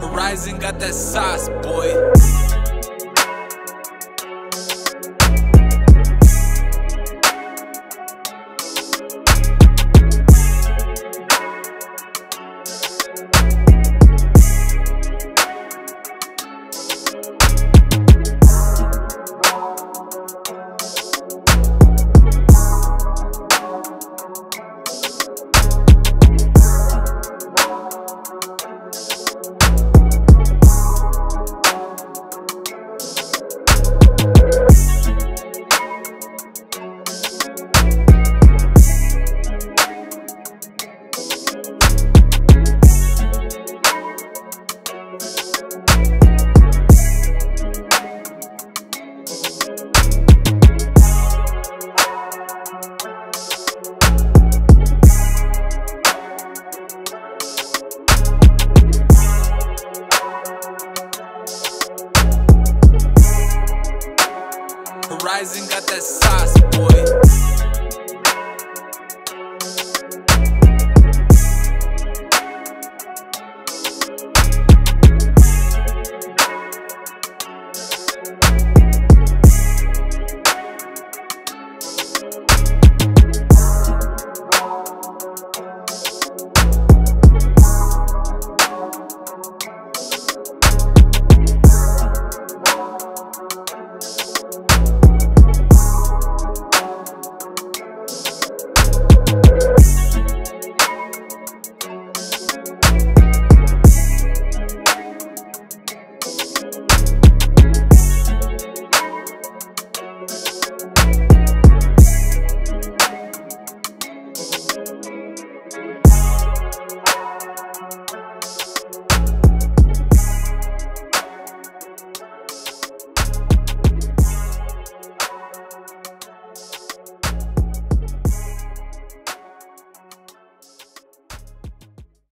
Horizon got that sauce, boy. rising, got that sauce, boy.